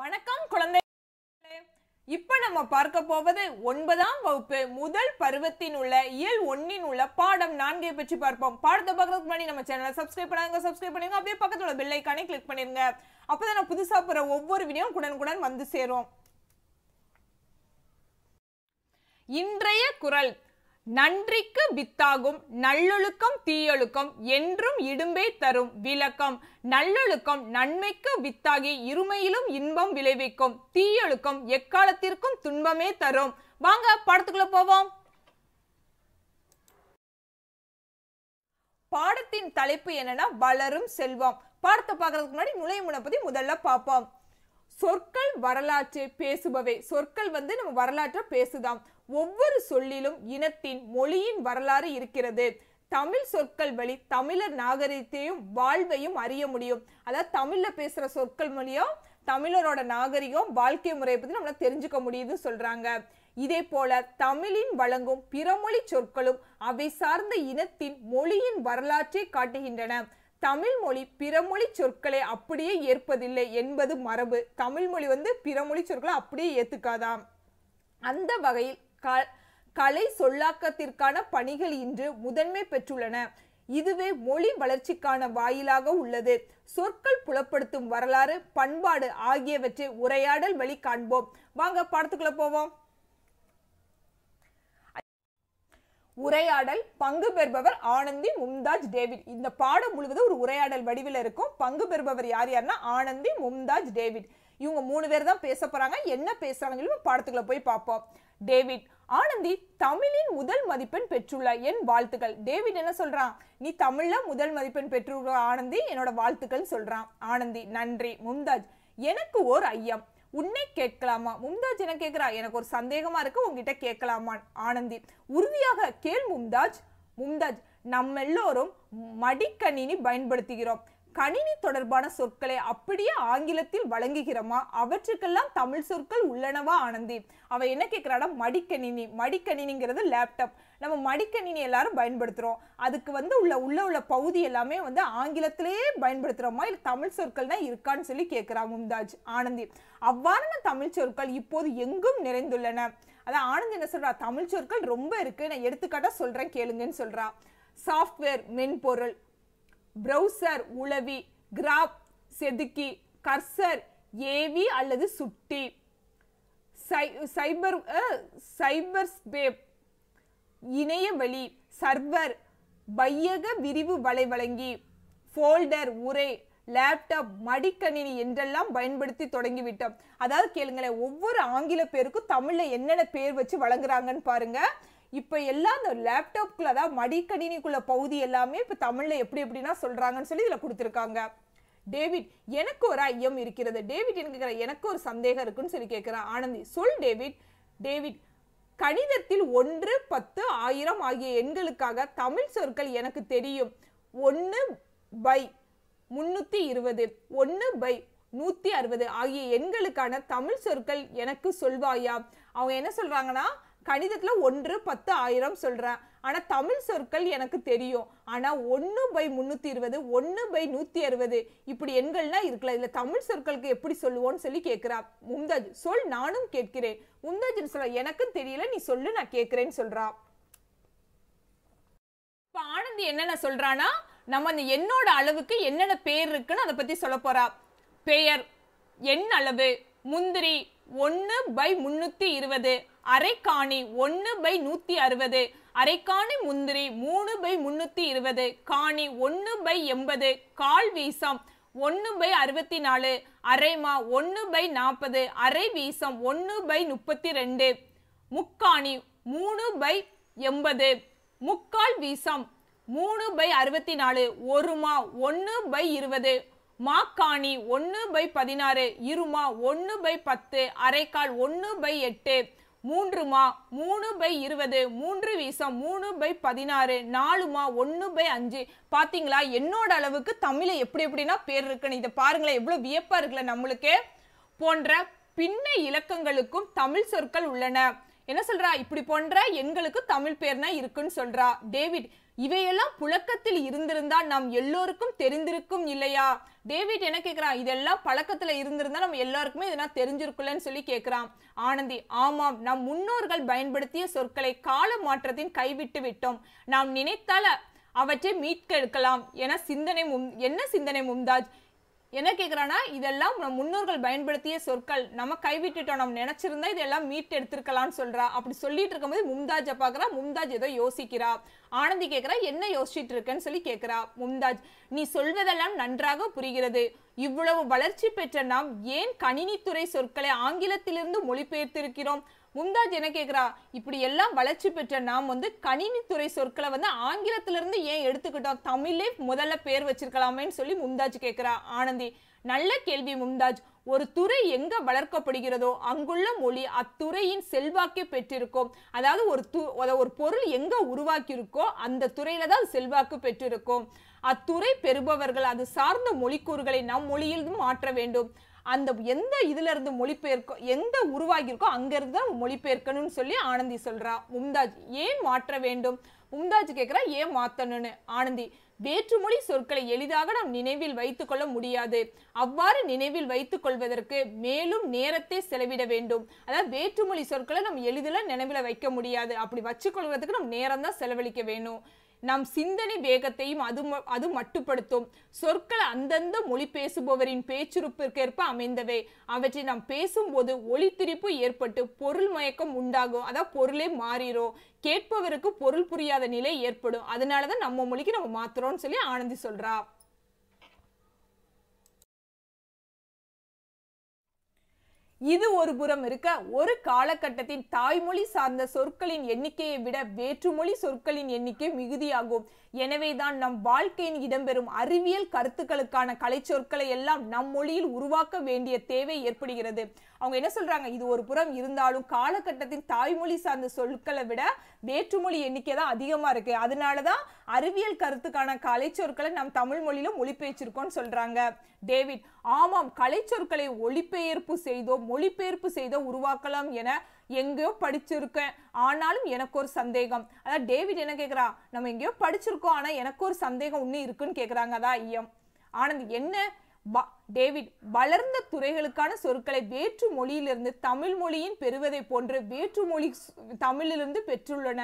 வணக்கம் குழந்தை இப்ப நம்ம பார்க்க போவது ஒன்பதாம் வகுப்பு முதல் பருவத்தின் உள்ள இயல் ஒன்னின் உள்ள பாடம் நான்கை பற்றி பார்ப்போம். பாடத்தை பார்க்கறதுக்கு முன்னாடி நம்ம சேனலை சப்ஸ்கிரைப் பண்ணாங்க சப்ஸ்கிரைப் பண்ணுங்க அப்படியே பக்கத்துல உள்ள பெல் ஐக்கானே கிளிக் பண்ணிருங்க அப்பதான் நான் புதுசா போற ஒவ்வொரு வீடியோ உடனுக்குடன் வந்து சேரும். இன்றைய குரல். நன்றிக்கு வித்தாகும் நல்லொழுக்கம் தீயொழுக்கம் என்றும் இடும்பே தரும் விளக்கம். நல்லொழுக்கம் நன்மைக்கு வித்தாகி இருமையிலும் இன்பம் விளைவிக்கும். தீயொழுக்கம் எக்காலத்திற்கும் துன்பமே தரும். வாங்க படத்துக்குள்ள போவோம். பாடத்தின் தலைப்பு என்னன்னா வளரும் செல்வம். பாடத்தை பார்க்கறதுக்கு முன்னாடி நுழைமுனை பத்தி முதல்ல பார்ப்போம். சொற்கள் வரலாற்றை பேசுபவை. சொற்கள் வந்து நம்ம வரலாற்றை பேசுதாம். ஒவ்வொரு சொல்லிலும் இனத்தின் மொழியின் வரலாறு இருக்கிறது. தமிழ் சொற்கள் வழி தமிழர் நாகரிகத்தையும் வாழ்வையும் அறிய முடியும். அதாவது தமிழில் பேசுகிற சொற்கள் மொழியும் தமிழரோட நாகரிகம் வாழ்க்கை முறையை பற்றி நம்மளால் தெரிஞ்சுக்க முடியுதுன்னு சொல்கிறாங்க இதே போல தமிழின் வழங்கும் பிறமொழி சொற்களும் அவை சார்ந்த இனத்தின் மொழியின் வரலாற்றை காட்டுகின்றன. தமிழ் மொழி பிறமொழி சொற்களை அப்படியே ஏற்பதில்லை என்பது மரபு. தமிழ் மொழி வந்து பிறமொழி சொற்களை அப்படியே ஏற்றுக்காதாம் அந்த வகையில் கலை சொல்லாக்கத்திற்கான பணிகள் இன்று முதன்மை பெற்றுள்ளன. இதுவே மொழி வளர்ச்சிக்கான வாயிலாக உள்ளது. சொற்கள் புலப்படுத்தும் வரலாறு பண்பாடு ஆகியவற்றை உரையாடல் வழி காண்போம். வாங்க பாடத்துக்குள்ள போவோம். உரையாடல் பங்கு பெறுபவர் ஆனந்தி மும்தாஜ் டேவிட். இந்த பாடம் முழுவதும் ஒரு உரையாடல் வடிவில் இருக்கும். பங்கு பெறுபவர் யார் யாருன்னா ஆனந்தி மும்தாஜ் டேவிட். இவங்க மூணு பேர் தான் பேச போறாங்க. என்ன பேசுறாங்கன்னு பாடத்துக்குள்ள போய் பார்ப்போம். டேவிட். ஆனந்தி தமிழின் முதல் மதிப்பெண் பெற்றுள்ள என் வாழ்த்துக்கள். டேவிட் என்ன சொல்றான்? நீ தமிழ்ல முதல் மதிப்பெண் பெற்றுள்ள ஆனந்தி என்னோட வாழ்த்துக்கள் சொல்றான். ஆனந்தி நன்றி மும்தாஜ் எனக்கு ஓர் ஐயம். உன்னை கேட்கலாமா? மும்தாஜ் என்ன கேட்கிறா? எனக்கு ஒரு சந்தேகமா இருக்கு உங்ககிட்ட கேட்கலாமா ஆனந்தி உறுதியாக கேள் மும்தாஜ். மும்தாஜ் நம்ம எல்லோரும் மடிக்கணினி பயன்படுத்துகிறோம். கணினி தொடர்பான சொற்களை அப்படியே ஆங்கிலத்தில் வழங்குகிறோமா? அவற்றுக்கெல்லாம் தமிழ் சொற்கள் உள்ளனவா ஆனந்தி? அவ என்ன கேட்குறாடா மடிக்கணினி. மடிக்கணினிங்கிறது லேப்டாப் நம்ம மடிக்கணினி எல்லாரும் பயன்படுத்துகிறோம் அதுக்கு வந்து உள்ள உள்ள உள்ள பகுதி எல்லாமே வந்து ஆங்கிலத்திலேயே பயன்படுத்துகிறோமா இல்லை தமிழ் சொற்கள் தான் இருக்கான்னு சொல்லி கேட்குறா மும்தாஜ் ஆனந்தி. அவ்வாறான தமிழ் சொற்கள் இப்போது எங்கும் நிறைந்துள்ளன. அதான் ஆனந்தி என்ன சொல்றா? தமிழ் சொற்கள் ரொம்ப இருக்கு. நான் எடுத்துக்காட்டா சொல்றேன் கேளுங்கன்னு சொல்றா. சாஃப்ட்வேர் மென்பொருள். ப்ரௌசர் உளவி கிராப் செதுக்கி கர்சர் ஏவி அல்லது சுட்டி. சை- சைபர் சைபர் ஸ்பேப் இணையவழி சர்வர் பையக விரிவு வலை வழங்கி. ஃபோல்டர் உரை லேப்டாப் மடிக்கணினி என்றெல்லாம் பயன்படுத்தி தொடங்கிவிட்டோம். அதாவது கேளுங்களேன் ஒவ்வொரு ஆங்கில பேருக்கும் தமிழில் என்னென்ன பேர் வச்சு வழங்குறாங்கன்னு பாருங்கள் இப்போ எல்லாம் அந்த லேப்டாப்குள்ள அதாவது மடிக்கணினிக்குள்ள பகுதி எல்லாமே இப்போ தமிழில் எப்படி எப்படின்னா சொல்கிறாங்கன்னு சொல்லி இதில் கொடுத்துருக்காங்க. டேவிட் எனக்கு ஒரு ஐயம் இருக்கிறது. டேவிட் என்ன எனக்கு ஒரு சந்தேகம் இருக்குன்னு சொல்லி கேட்குறேன் ஆனந்தி சொல் டேவிட். டேவிட் கணிதத்தில் ஒன்று பத்து ஆயிரம் ஆகிய எண்களுக்காக தமிழ் சொற்கள் எனக்கு தெரியும். ஒன்று பை முன்னூற்றி இருபது ஒன்று பை நூற்றி அறுபது ஆகிய எண்களுக்கான தமிழ் சொற்கள் எனக்கு சொல்வாயா? அவங்க என்ன சொல்கிறாங்கன்னா கணிதத்தில் ஒன்று பத்து ஆயிரம் சொல்கிறேன் ஆனால் தமிழ் சொற்கள் எனக்கு தெரியும். ஆனால் ஒன்று பை முந்நூற்றி இருபது ஒன்று பை நூற்றி அறுபது இப்படி எண்கள்லாம் இருக்கல இதில் தமிழ் சொற்களுக்கு எப்படி சொல்லுவோன்னு சொல்லி கேட்குறா மும்தாஜ் சொல் நானும் கேட்கிறேன். மும்தாஜ்னு சொல்ல எனக்கும் தெரியல நீ சொல்லு நான் கேட்குறேன்னு சொல்கிறா இப்போ ஆனந்தி என்னென்ன சொல்கிறானா நம்ம அந்த எண்ணோட அளவுக்கு என்னென்ன பேர் இருக்குன்னு அதை பற்றி சொல்ல போகிறா பெயர் எண் அளவு முந்திரி ஒன்று பை முந்நூற்றி இருபது. அரைக்காணி ஒன்று பை நூற்றி அறுபது அரைக்காணி முந்திரி மூணு பை முந்நூற்றி இருபது காணி ஒன்று பை எண்பது கால் வீசம் ஒன்று பை அறுபத்தி நாலு அரைமா ஒன்று பை நாற்பது அரை வீசம் ஒன்று பை முப்பத்தி ரெண்டு முக்காணி மூணு பை எண்பது முக்கால் வீசம் மூணு பை அறுபத்தி நாலு ஒருமா ஒன்று பை இருபது மாக்காணி ஒன்று பை பதினாறு இருமா ஒன்று பை பத்து அரைக்கால் ஒன்று பை எட்டு மூன்றுமா மூணு பை இருபது மூன்று வீசம் மூணு பை பதினாறு நாலுமா ஒன்று பை அஞ்சு. பார்த்தீங்களா என்னோட அளவுக்கு தமிழில் எப்படி எப்படின்னா பேர் இருக்குன்னு. இதை பாருங்களேன் எவ்வளோ வியப்பாக இருக்குல்ல நம்மளுக்கு. போன்ற பின்ன இலக்கங்களுக்கும் தமிழ் சொற்கள் உள்ளன. என்ன சொல்றா? இப்படி போன்ற எண்களுக்கு தமிழ் பேர்னா இருக்குன்னு சொல்றா. டேவிட் இவையெல்லாம் புழக்கத்தில் இருந்திருந்தா நாம் எல்லோருக்கும் தெரிந்திருக்கும் இல்லையா? டேவிட் என்ன கேக்குறான்? இதெல்லாம் பழக்கத்துல இருந்திருந்தா நம்ம எல்லாருக்குமே இதெல்லாம் தெரிஞ்சிருக்குல்லன்னு சொல்லி கேட்கிறான் ஆனந்தி ஆமாம் நம் முன்னோர்கள் பயன்படுத்திய சொற்களை கால மாற்றத்தின் கைவிட்டு விட்டோம். நாம் நினைத்தால அவற்றை மீட்கெடுக்கலாம். என சிந்தனை மும் என்ன சிந்தனை மும்தாஜ்? என்ன கேட்குறான்னா இதெல்லாம் நம் முன்னோர்கள் பயன்படுத்திய சொற்கள். நம்ம கைவிட்டுட்டோம் நம்ம நினைச்சிருந்தா இதெல்லாம் மீட்டு எடுத்திருக்கலாம்னு சொல்றா. அப்படி சொல்லிட்டு இருக்கும்போது மும்தாஜை பார்க்குறா மும்தாஜ் ஏதோ யோசிக்கிறா. ஆனந்தி கேட்குறா என்ன யோசிச்சுட்டு இருக்கேன்னு சொல்லி கேட்குறா மும்தாஜ் நீ சொல்வதெல்லாம் நன்றாக புரிகிறது. இவ்வளவு வளர்ச்சி பெற்ற நாம் ஏன் கணினித்துறை சொற்களை ஆங்கிலத்திலிருந்து மொழிபெயர்த்திருக்கிறோம்? மும்தாஜ் என்ன கேட்குறா இப்படி எல்லாம் வளர்ச்சி பெற்ற நாம் வந்து கணினித்துறை சொற்களை வந்து ஆங்கிலத்திலிருந்து ஏன் எடுத்துக்கிட்டோம்? தமிழே முதல்ல பேர் வச்சிருக்கலாமேன்னு சொல்லி மும்தாஜ் கேட்குறா ஆனந்தி நல்ல கேள்வி மும்தாஜ். ஒரு துறை எங்க வளர்க்கப்படுகிறதோ அங்குள்ள மொழி அத்துறையின் செல்வாக்கே பெற்றிருக்கும். அதாவது ஒரு து ஒரு பொருள் எங்க உருவாக்கியிருக்கோ அந்த துறையில தான் செல்வாக்கு பெற்றிருக்கும். அத்துறை பெறுபவர்கள் அது சார்ந்த மொழிக்கூறுகளை நம் மொழியிலும் மாற்ற வேண்டும். அந்த எந்த இதுலேருந்து மொழிபெயர்க்கோ எந்த உருவாகியிருக்கோ அங்கேருந்து தான் மொழிபெயர்க்கணும்னு சொல்லி ஆனந்தி சொல்கிறா மும்தாஜ் ஏன் மாற்ற வேண்டும்? மும்தாஜ் கேட்குறா ஏன் மாற்றணும்னு ஆனந்தி வேற்றுமொழி சொற்களை எளிதாக நாம் நினைவில் வைத்துக்கொள்ள முடியாது. அவ்வாறு நினைவில் வைத்துக் கொள்வதற்கு மேலும் நேரத்தை செலவிட வேண்டும். அதாவது வேற்றுமொழி சொற்களை நம்ம எளிதில் நினைவில் வைக்க முடியாது. அப்படி வச்சுக்கொள்வதற்கு நம்ம நேரம் தான் செலவழிக்க வேணும். நம் சிந்தனை வேகத்தையும் அது ம- அது மட்டுப்படுத்தும். சொற்கள் அந்தந்த மொழி பேசுபவரின் பேச்சுறுப்பிற்கேற்ப அமைந்தவை. அவற்றை நாம் பேசும்போது ஒளித்திரிப்பு ஏற்பட்டு பொருள் மயக்கம் உண்டாகும். அதாவது பொருளே மாறிடும் கேட்பவருக்கு பொருள் புரியாத நிலை ஏற்படும். அதனாலதான் நம்ம மொழிக்கு நம்ம மாத்துறோம்னு சொல்லி ஆனந்தி சொல்றா. இது ஒரு புறம் இருக்க ஒரு காலகட்டத்தின் தாய்மொழி சார்ந்த சொற்களின் எண்ணிக்கையை விட வேற்றுமொழி சொற்களின் எண்ணிக்கை மிகுதியாகும். எனவேதான் நம் வாழ்க்கையின் இடம்பெறும் அறிவியல் கருத்துக்களுக்கான கலை சொற்களை எல்லாம் நம் மொழியில் உருவாக்க வேண்டிய தேவை ஏற்படுகிறது. அவங்க என்ன சொல்றாங்க? இது ஒரு புறம் இருந்தாலும் காலகட்டத்தின் தாய்மொழி சார்ந்த சொற்களை விட வேற்றுமொழி எண்ணிக்கை தான் அதிகமா இருக்கு. அதனாலதான் அறிவியல் கருத்துக்கான கலை சொற்களை நம் தமிழ் மொழியிலும் ஒளிபெயர்ச்சிருக்கோம்னு சொல்றாங்க. டேவிட் ஆமாம் கலை சொற்களை ஒளிபெயர்ப்பு செய்தோ மொழிபெயர்ப்பு செய்த உருவாக்கலாம் என எங்கேயோ படிச்சிருக்கேன். ஆனாலும் எனக்கு ஒரு சந்தேகம். அதான் டேவிட் என்ன கேட்குறா நம்ம எங்கேயோ படிச்சிருக்கோம் ஆனால் எனக்கு ஒரு சந்தேகம் இன்னும் இருக்குன்னு கேட்குறாங்க அதான் ஐயம். ஆனந்த் என்ன? டேவிட் வளர்ந்த துறைகளுக்கான சொற்களை வேற்று மொழியிலிருந்து தமிழ் மொழியின் பெறுவதை போன்று வேற்று மொழி தமிழிலிருந்து பெற்றுள்ளன.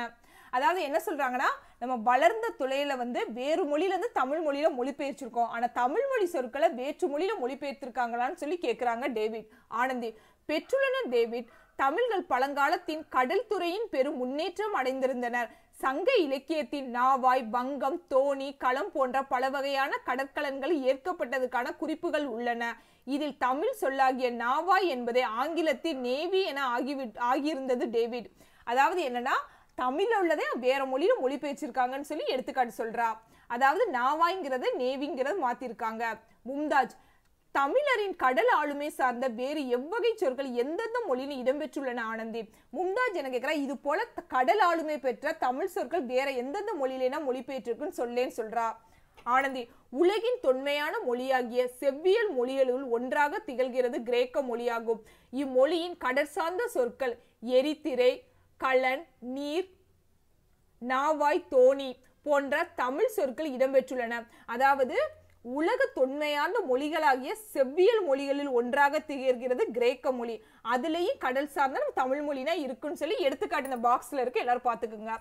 அதாவது என்ன சொல்றாங்கன்னா நம்ம வளர்ந்த துளையில் வந்து வேறு மொழியிலேருந்து தமிழ் மொழியில் மொழிபெயர்ச்சிருக்கோம். ஆனால் தமிழ் மொழி சொற்களை வேற்று மொழியில் மொழிபெயர்த்திருக்காங்களான்னு சொல்லி கேட்குறாங்க டேவிட் ஆனந்தி. பெற்றுள்ளன டேவிட் தமிழ்கள் பழங்காலத்தின் கடல் துறையின் பெரும் முன்னேற்றம் அடைந்திருந்தனர். சங்க இலக்கியத்தின் நாவாய் வங்கம் தோணி களம் போன்ற பல வகையான கடற்கலன்கள் ஏற்கப்பட்டதுக்கான குறிப்புகள் உள்ளன. இதில் தமிழ் சொல்லாகிய நாவாய் என்பதை ஆங்கிலத்தில் நேவி என ஆகிவி ஆகியிருந்தது டேவிட். அதாவது என்னன்னா தமிழில் உள்ளதை வேற மொழியில மொழிபெயர்ச்சிருக்காங்கன்னு சொல்லி எடுத்துக்காட்டு சொல்றா. அதாவது நாவாய்ங்கிறத நேவிங்கிறத மாத்திருக்காங்க. மும்தாஜ் தமிழரின் கடல் ஆளுமை சார்ந்த வேறு எவ்வகை சொற்கள் எந்தெந்த மொழியில் இடம்பெற்றுள்ளன ஆனந்தி? மும்தாஜ் எனக்கு கேட்கிறா இது போல கடல் ஆளுமை பெற்ற தமிழ் சொற்கள் வேற எந்தெந்த மொழியிலேனா மொழிபெயர்ச்சிருக்குன்னு சொல்லேன்னு சொல்றா. ஆனந்தி உலகின் தொன்மையான மொழியாகிய செவ்வியல் மொழிகளுள் ஒன்றாக திகழ்கிறது கிரேக்க மொழியாகும். இம்மொழியின் கடற்சார்ந்த சொற்கள் எரித்திரை கலன் நீர் நாவாய் தோணி போன்ற தமிழ் சொற்கள் இடம்பெற்றுள்ளன. அதாவது உலக தொன்மையான மொழிகளாகிய செவ்வியல் மொழிகளில் ஒன்றாக திகழ்கிறது கிரேக்க மொழி. அதுலேயும் கடல் சார்ந்த நம்ம தமிழ் மொழினா இருக்குன்னு சொல்லி எடுத்துக்காட்டு இந்த பாக்ஸில் இருக்கு எல்லாரும் பார்த்துக்குங்க.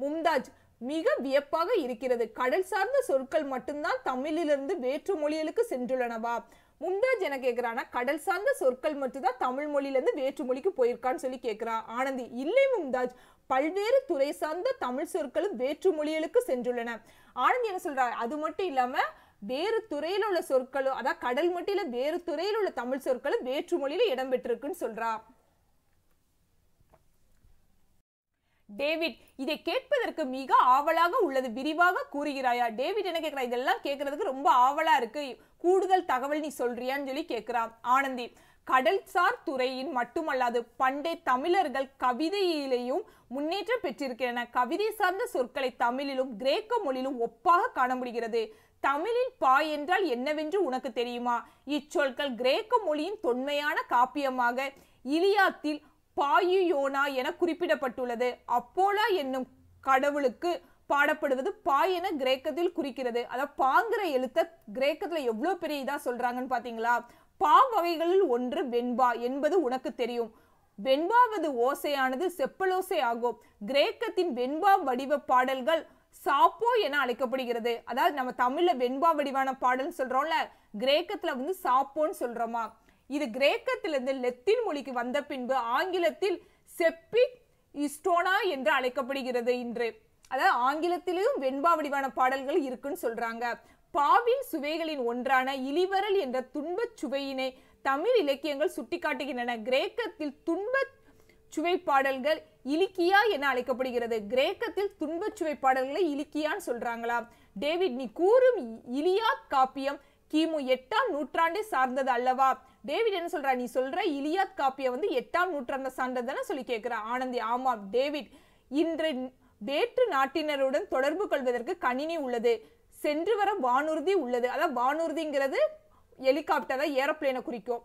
மும்தாஜ் மிக வியப்பாக இருக்கிறது. கடல் சார்ந்த சொற்கள் மட்டும்தான் தமிழிலிருந்து வேற்று மொழிகளுக்கு சென்றுள்ளனவா? மும்தாஜ் என்ன கேக்குறானா கடல் சார்ந்த சொற்கள் மட்டும்தான் தமிழ் மொழியிலேருந்து வேற்று மொழிக்கு போயிருக்கான்னு சொல்லி கேக்குறா. ஆனந்தி இல்லை மும்தாஜ் பல்வேறு துறை சார்ந்த தமிழ் சொற்களும் வேற்று மொழிகளுக்கு சென்றுள்ளன. ஆனந்தி என்ன சொல்கிறா அது மட்டும் இல்லாம வேறு துறையில் உள்ள சொற்களும் அதான் கடல் மட்டும் வேறு துறையில் உள்ள தமிழ் சொற்களும் வேற்று மொழியில் இடம்பெற்றிருக்குன்னு சொல்கிறா டேவிட் இதை கேட்பதற்கு மிக ஆவலாக உள்ளது விரிவாக கூறுகிறாயா? டேவிட் என்ன கேட்குறா இதெல்லாம் கேட்கறதுக்கு ரொம்ப ஆவலாக இருக்கு. கூடுதல் தகவல் நீ சொல்றியான்னு சொல்லி கேட்கிறான் ஆனந்தி. கடல்சார் துறையின் மட்டுமல்லாது பண்டை தமிழர்கள் கவிதையிலேயும் முன்னேற்றம் பெற்றிருக்கின்றன. கவிதை சார்ந்த சொற்களை தமிழிலும் கிரேக்க மொழியிலும் ஒப்பாக காண முடிகிறது. தமிழில் பா என்றால் என்னவென்று உனக்கு தெரியுமா? இச்சொற்கள் கிரேக்க மொழியின் தொன்மையான காப்பியமாக இலியாத்தில் பாயுயோனா என குறிப்பிடப்பட்டுள்ளது. அப்போலா என்னும் கடவுளுக்கு பாடப்படுவது பா என கிரேக்கத்தில் குறிக்கிறது. அதாவது பாங்கிற எழுத்த கிரேக்கத்துல எவ்வளவு பெரிய இதா சொல்றாங்கன்னு பாத்தீங்களா? பா வகைகளில் ஒன்று வெண்பா என்பது உனக்கு தெரியும். வெண்பாவது ஓசையானது செப்பலோசை ஆகும். கிரேக்கத்தின் வெண்பா வடிவ பாடல்கள் சாப்போ என அழைக்கப்படுகிறது. அதாவது நம்ம தமிழ்ல வெண்பா வடிவான பாடல்னு சொல்றோம்ல கிரேக்கத்துல வந்து சாப்போன்னு சொல்றோமா? இது கிரேக்கத்திலிருந்து லெத்தின் மொழிக்கு வந்த பின்பு ஆங்கிலத்தில் செப்பி இஸ்டோனா என்று அழைக்கப்படுகிறது இன்று. அதாவது ஆங்கிலத்திலும் வெண்பா வடிவான பாடல்கள் இருக்குன்னு சொல்றாங்க. பாவின் சுவைகளின் ஒன்றான இளிவரல் என்ற துன்பச் சுவையினை தமிழ் இலக்கியங்கள் சுட்டிக்காட்டுகின்றன. கிரேக்கத்தில் துன்பச் சுவை பாடல்கள் இலிக்கியா என அழைக்கப்படுகிறது. கிரேக்கத்தில் துன்பச் சுவை பாடல்களை இலிக்கியான்னு சொல்றாங்களாம் டேவிட் நீ கூறும் இலியாத் காப்பியம் கிமு எட்டாம் நூற்றாண்டை சார்ந்தது அல்லவா? டேவிட் என்ன சொல்றா? நீ சொல்ற இலியாத் காப்பியம் வந்து எட்டாம் நூற்றாண்டை சார்ந்ததுன்னு சொல்லி கேட்கிறா ஆனந்தி ஆமாம் டேவிட். இன்று வேற்று நாட்டினருடன் தொடர்பு கொள்வதற்கு கணினி உள்ளது. சென்று வர வானூர்தி உள்ளது. அதாவது வானூர்திங்கிறது ஹெலிகாப்டரை ஏரோப்ளேனை குறிக்கும்.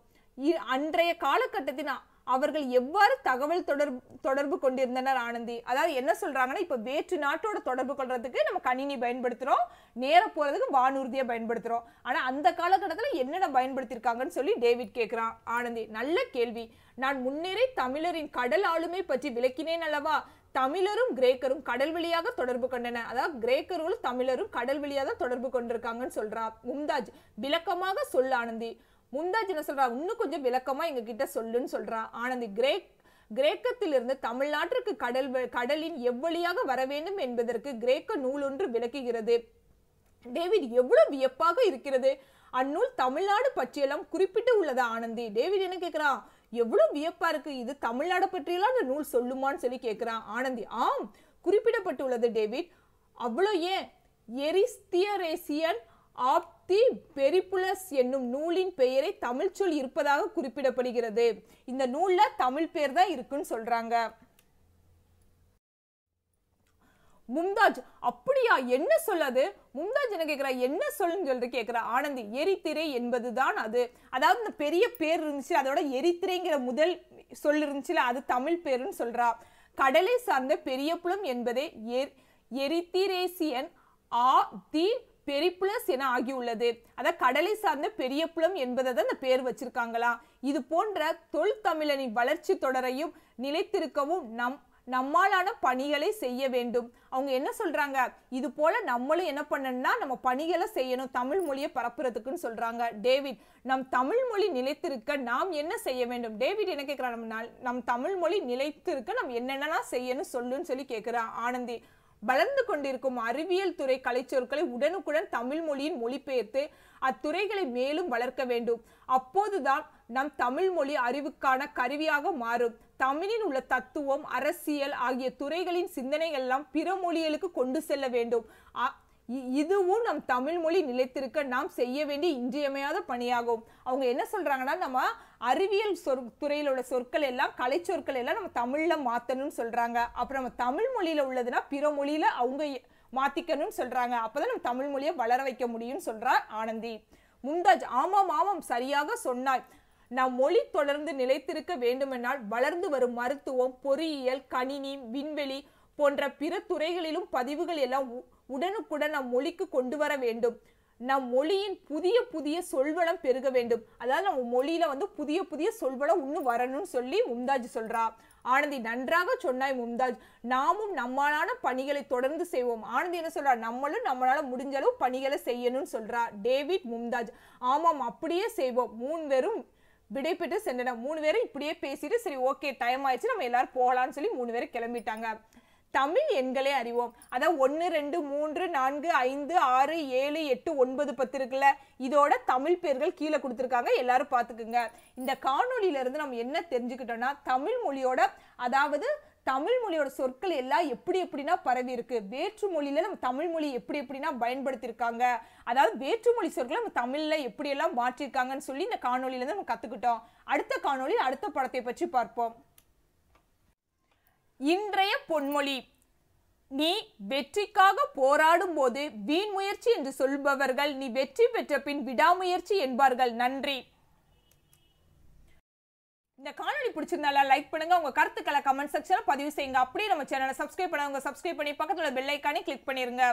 அன்றைய காலகட்டத்தின் அவர்கள் எவ்வாறு தகவல் தொடர்பு தொடர்பு கொண்டிருந்தனர் ஆனந்தி? அதாவது என்ன சொல்றாங்கன்னா இப்ப வேற்று நாட்டோட தொடர்பு கொள்றதுக்கு நம்ம கணினி பயன்படுத்துறோம். நேர போறதுக்கு வானூர்தியை பயன்படுத்துறோம். ஆனா அந்த காலகட்டத்தில் என்னென்ன பயன்படுத்தியிருக்காங்கன்னு சொல்லி டேவிட் கேட்கிறான். ஆனந்தி நல்ல கேள்வி. நான் முன்னரே தமிழரின் கடல் ஆளுமை பற்றி விளக்கினேன் அல்லவா? தமிழரும் கிரேக்கரும் கடல் வழியாக தொடர்பு கொண்டன. அதாவது கிரேக்கர்களும் தமிழரும் கடல் வழியாக தான் தொடர்பு கொண்டிருக்காங்கன்னு சொல்றா மும்தாஜ். விளக்கமாக சொல் ஆனந்தி. மும்தாஜ் என்ன சொல்றா? இன்னும் கொஞ்சம் விளக்கமா எங்க கிட்ட சொல்லுன்னு சொல்றா. ஆனந்தி கிரேக் கிரேக்கத்திலிருந்து தமிழ்நாட்டிற்கு கடல் கடலின் எவ்வழியாக வர வேண்டும் என்பதற்கு கிரேக்க நூல் ஒன்று விளக்குகிறது. டேவிட் எவ்வளவு வியப்பாக இருக்கிறது. அந்நூல் தமிழ்நாடு பற்றியெல்லாம் குறிப்பிட்டு உள்ளதா ஆனந்தி? டேவிட் என்ன கேக்குறான் எவ்வளவு வியப்பா இருக்கு. இது தமிழ்நாடு பற்றியெல்லாம் அந்த நூல் சொல்லுமான்னு சொல்லி கேட்குறான் ஆனந்தி. ஆம் குறிப்பிடப்பட்டுள்ளது டேவிட். அவ்வளோ ஏன்? எரிஸ்தியரேசியன் ஆப் தி பெரிப்புலஸ் என்னும் நூலின் பெயரை தமிழ் சொல் இருப்பதாக குறிப்பிடப்படுகிறது. இந்த நூலில் தமிழ் பேர் தான் இருக்குன்னு சொல்கிறாங்க மும்தாஜ் அப்படியா? என்ன சொல்லாது? மும்தாஜ் என்ன கேட்குறா என்ன சொல்லுன்னு சொல்லிட்டு கேட்குறா ஆனந்தி எரித்திரை என்பது தான் அது. அதாவது இந்த பெரிய பேர் இருந்துச்சு அதோட எரித்திரைங்கிற முதல் சொல் இருந்துச்சுல அது தமிழ் பேருன்னு சொல்றா. கடலை சார்ந்த பெரிய புலம் என்பதே எர் எரித்திரேசியன் ஆ தி பெரிப்புலஸ் என ஆகியுள்ளது. அதாவது கடலை சார்ந்த பெரிய புலம் என்பதை தான் இந்த பேர் வச்சிருக்காங்களாம் இது போன்ற தொல்தமிழனின் வளர்ச்சி தொடரையும் நிலைத்திருக்கவும் நம் நம்மாலான பணிகளை செய்ய வேண்டும். அவங்க என்ன சொல்றாங்க? இது போல நம்மளும் என்ன பண்ணணும்னா நம்ம பணிகளை செய்யணும். தமிழ் மொழியை பரப்புறதுக்குன்னு சொல்றாங்க. டேவிட் நம் தமிழ் மொழி நிலைத்திருக்க நாம் என்ன செய்ய வேண்டும்? டேவிட் என்ன கேட்கிறான் நம்ம நம் தமிழ் மொழி நிலைத்திருக்க நம்ம என்னென்னலாம் செய்யணும் சொல்லுன்னு சொல்லி கேட்கிறான் ஆனந்தி. வளர்ந்து கொண்டிருக்கும் அறிவியல் துறை கலைச்சொற்களை உடனுக்குடன் தமிழ் மொழியின் மொழிபெயர்த்து அத்துறைகளை மேலும் வளர்க்க வேண்டும். அப்போதுதான் நம் தமிழ் மொழி அறிவுக்கான கருவியாக மாறும். தமிழில் உள்ள தத்துவம் அரசியல் ஆகிய துறைகளின் சிந்தனைகள் எல்லாம் பிற மொழிகளுக்கு கொண்டு செல்ல வேண்டும். அ- இதுவும் நம் தமிழ் மொழி நிலைத்திருக்க நாம் செய்ய வேண்டிய இன்றியமையாத பணியாகும். அவங்க என்ன சொல்றாங்கன்னா நம்ம அறிவியல் சொற் துறையில் உள்ள சொற்கள் எல்லாம் கலை சொற்கள் எல்லாம் நம்ம தமிழ்ல மாத்தணும்னு சொல்றாங்க. அப்புறம் நம்ம தமிழ் மொழியில உள்ளதுன்னா பிற மொழியில அவங்க மாத்திக்கணும்னு சொல்றாங்க. அப்பதான் நம்ம தமிழ் மொழியை வளர வைக்க முடியும்னு சொல்றார் ஆனந்தி. மும்தாஜ் ஆமாம் ஆமாம் சரியாக சொன்னாய் நம் மொழி தொடர்ந்து நிலைத்திருக்க வேண்டுமென்றால் வளர்ந்து வரும் மருத்துவம் பொறியியல் கணினி விண்வெளி போன்ற பிற துறைகளிலும் பதிவுகள் எல்லாம் உ- உடனுக்குடன் நம் மொழிக்கு கொண்டு வர வேண்டும். நம் மொழியின் புதிய புதிய சொல்வளம் பெருக வேண்டும். அதாவது நம்ம மொழியில வந்து புதிய புதிய சொல்வளம் இன்னும் வரணும்னு சொல்லி மும்தாஜ் சொல்றா. ஆனந்தி நன்றாக சொன்னாய் மும்தாஜ். நாமும் நம்மளான பணிகளை தொடர்ந்து செய்வோம். ஆனந்தி என்ன சொல்றா? நம்மளும் நம்மளால முடிஞ்ச அளவு பணிகளை செய்யணும்னு சொல்றா டேவிட் மும்தாஜ். ஆமாம் அப்படியே செய்வோம். மூணு பேரும் விடை பெற்று சென்றனர். மூணு பேரும் இப்படியே பேசிட்டு சரி ஓகே டைம் ஆயிடுச்சு. நம்ம எல்லாரும் போகலான்னு சொல்லி மூணு பேரும் கிளம்பிட்டாங்க. தமிழ் எண்களே அறிவோம். அதான் ஒன்று ரெண்டு மூன்று நான்கு ஐந்து ஆறு ஏழு எட்டு ஒன்பது பத்து இருக்குல்ல? இதோட தமிழ் பேர்கள் கீழே கொடுத்துருக்காங்க. எல்லாரும் பார்த்துக்குங்க. இந்த காணொலியிலேருந்து நம்ம என்ன தெரிஞ்சுக்கிட்டோம்னா தமிழ் மொழியோட அதாவது தமிழ் மொழியோட சொற்கள் எல்லாம் எப்படி எப்படின்னா பரவி இருக்கு. வேற்று மொழியில நம்ம தமிழ் மொழி எப்படி எப்படின்னா பயன்படுத்தியிருக்காங்க. அதாவது வேற்று மொழி சொற்களை நம்ம தமிழ்ல எப்படி எல்லாம் மாற்றிருக்காங்கன்னு சொல்லி இந்த காணொலியில இருந்து நம்ம கத்துக்கிட்டோம். அடுத்த காணொலி அடுத்த படத்தை பற்றி பார்ப்போம். இன்றைய பொன்மொழி. நீ வெற்றிக்காக போராடும் போது வீண் முயற்சி என்று சொல்பவர்கள் நீ வெற்றி பெற்ற பின் விடாமுயற்சி என்பார்கள். நன்றி. இந்த காணொலி பிடிச்சிருந்தால லைக் பண்ணுங்க. உங்க கருத்துக்களை கமெண்ட் செக்ஷன்ல பதிவு செய்யுங்க. அப்படியே நம்ம சேனலை சப்ஸ்கிரைப் பண்ணவங்க சப்ஸ்கிரைப் பண்ணி பக்கத்துல பெல் ஐக்கானே கிளிக் பண்ணிருங்க.